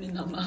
ね生。